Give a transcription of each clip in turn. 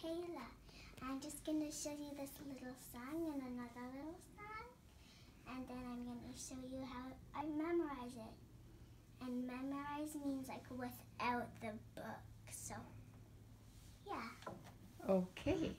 Taylor. I'm just going to show you this little song and another little song. And then I'm going to show you how I memorize it. And memorize means like without the book. So, yeah. Okay.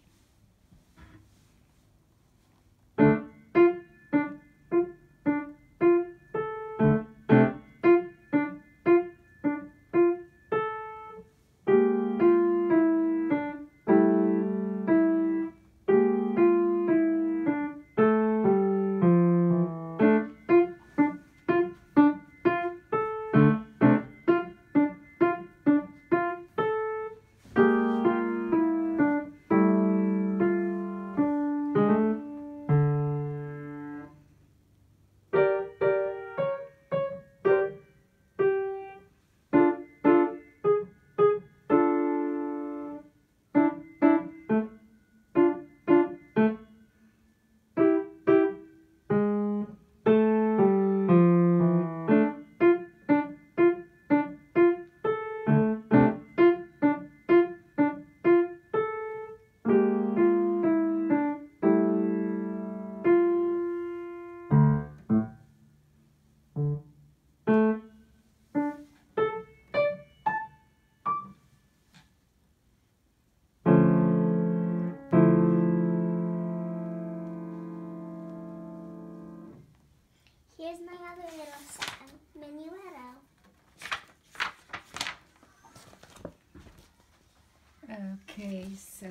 Okay, so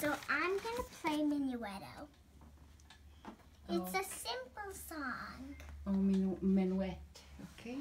So I'm going to play Minuetto. It's Oh. a simple song. oh, minu- minuet. Okay.